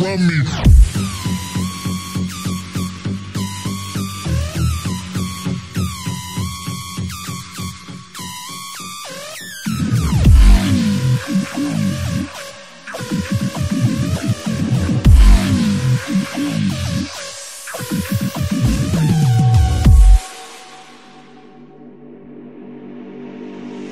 from me.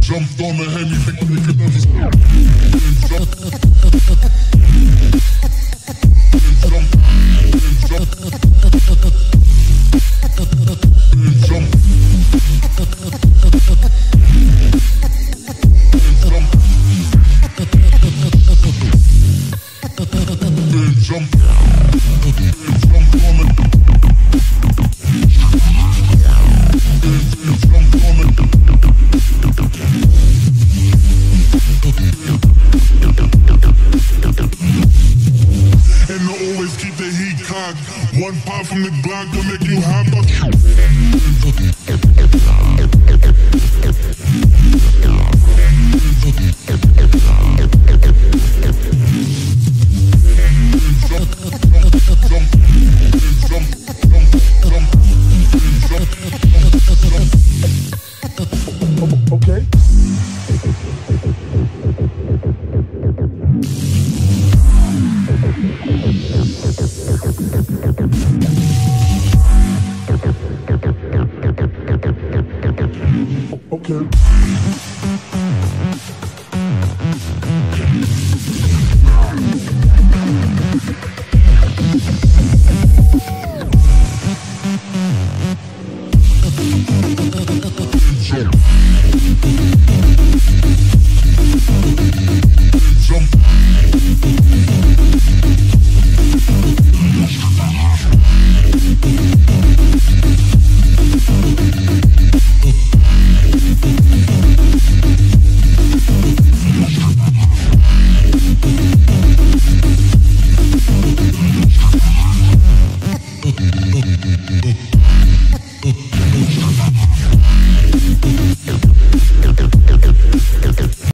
Jumped on the hemi, thinking they could never stop. One pop from the Glock will make you hop up. Okay. Okay.